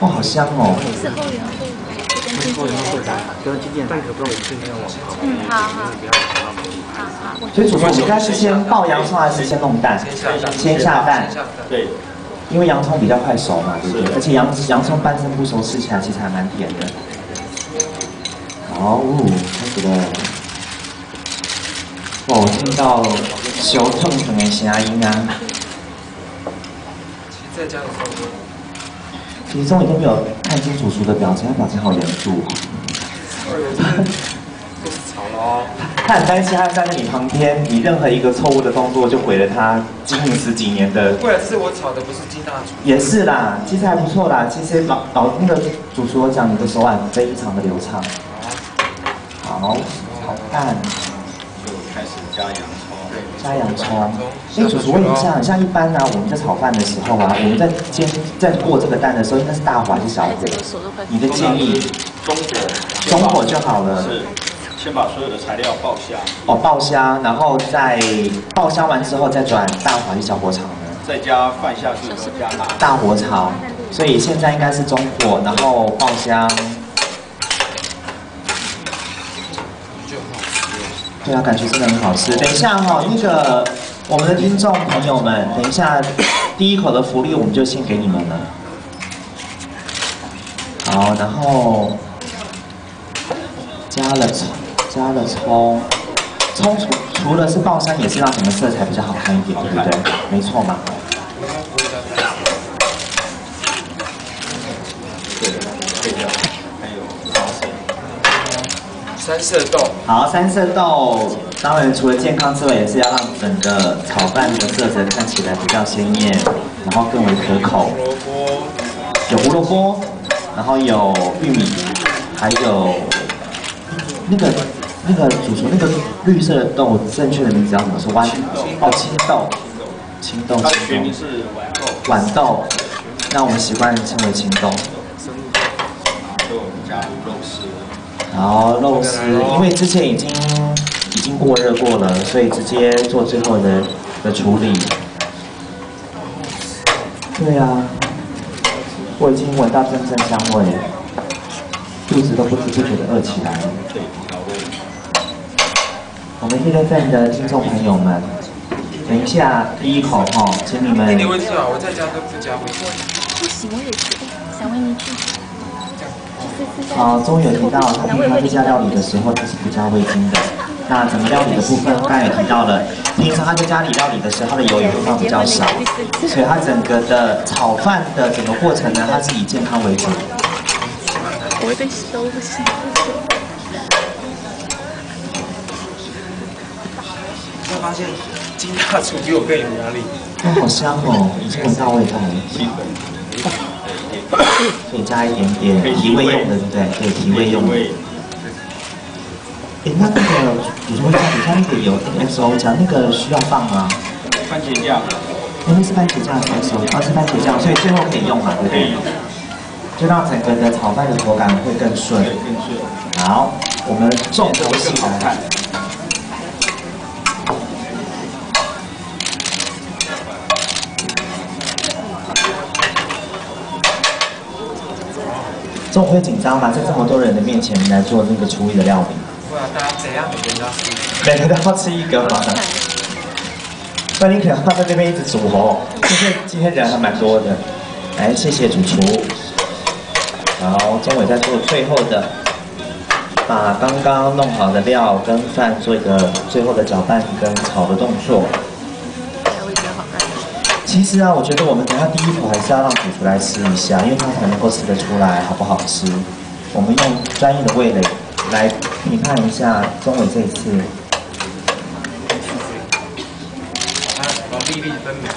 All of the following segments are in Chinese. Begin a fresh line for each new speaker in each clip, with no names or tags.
哇，好香哦！
是后援会，跟后援会的，
跟今天但可不可以去那个网跑？
嗯，好好。
所以主厨，我应该是先爆洋葱还是先弄蛋？先下蛋。
对，
因为洋葱比较快熟嘛，对不对？而且洋洋葱半生不熟，吃起来其实还蛮甜的。好，开始了。哇，我听到小痛疼的声音啊！
在家的时候，
其实中午都没有看清主厨的表情，他表情好严肃哦。
都是吵了哦。
他很担心，他站在你旁边，你任何一个错误的动作就毁了他经营十几年的。
不然是我炒的，不是金大厨。
也是啦，其实还不错啦。其实老老那个主厨我讲，你的手腕非常的流畅。好，炒蛋。
就开始加洋葱。
加洋葱。哎，主厨问一下，像一般呢，我们在炒饭的时候啊，我们在煎在过这个蛋的时候，应该是大火还是小火？你的建议？
中火。
中火就好了。
是。先把所有的材料爆香。
哦，爆香，然后再爆香完之后再转大火还是小火炒呢？
再加饭下去，加大。
大火炒，所以现在应该是中火，然后爆香。对啊，感觉真的很好吃。等一下哈，那个我们的听众朋友们，等一下第一口的福利我们就先给你们了。好，然后加了葱，加了葱，葱除除了是爆香，也是让什么色彩比较好看一点，对不对？没错嘛。
三色豆，
好，三色豆，当然除了健康之外，也是要让整个炒饭的色泽看起来比较鲜艳，然后更为可口。
萝卜，
有胡萝卜，然后有玉米，还有那个那个煮熟那个绿色的豆，正确的名字叫什么？是豌豆哦，青豆，青豆，
青豆。是豌豆，
豌豆，那我们习惯称为青豆。
就加肉丝。
然后肉丝，因为之前已经已经过热过了，所以直接做最后的的处理。对啊，我已经闻到阵阵香味，肚子都不知不觉的饿起来了。我们 Fan 的听众朋友们，等一下第一口哈，请你们。
你会吃啊？我在家都不加。
不行，我也是。想问一句。
好，终于有提到他平常在家料理的时候他是不加味精的。那整个料理的部分，刚才也提到了，平常他在家里料理的时候，他的油也会放比较少，所以他整个的炒饭的整个过程呢，他是以健康为主。
我会被收拾。
会发现金大厨比我更有压力。
哇，好香哦，已经闻到味道了。可以加一点点提味用的，对不对？对，提味用的。哎，那那个主厨问一下，你看那个有 X O 酱，那个需要放吗？
番茄酱。
因为是番茄酱 X O，哦是番茄酱，所以最后可以用嘛，对不对？就让整个的炒饭的口感会更顺。
更顺。
好，我们重头戏来看。中午会紧张吗？在这么多人的面前来做那个厨艺的料理？
不啊，大家怎样？每个都要吃，
每个都要吃一个吗？那你可能要在那边一直煮哦。今天今天人还蛮多的，来谢谢主厨。然后钟伟在做最后的，把刚刚弄好的料跟饭做一个最后的搅拌跟炒的动作。其实啊，我觉得我们等下第一口还是要让主厨来吃一下，因为他才能够吃得出来好不好吃。我们用专业的味蕾来评判一下钟伟这一次。
它粒粒分明。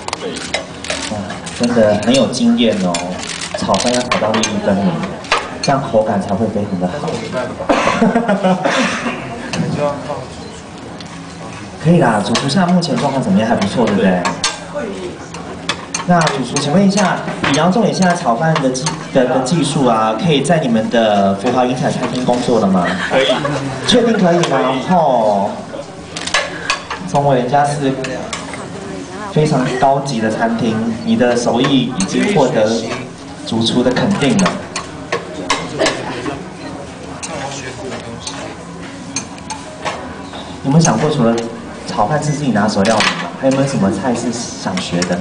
哇，真的很有经验哦，炒饭要炒到粒粒分明，这样口感才会非常的好。
就要放。
可以啦，主厨现在目前状况怎么样？还不错，对不对？那主厨，请问一下，李阳仲，你现在炒饭的技的技术啊，可以在你们的福华云彩餐厅工作了吗？
可以。
确定可以吗？哦，中伟人家是非常高级的餐厅，你的手艺已经获得主厨的肯定了。有没有想过，除了炒饭是自己拿手料理吗？还有没有什么菜是想学的？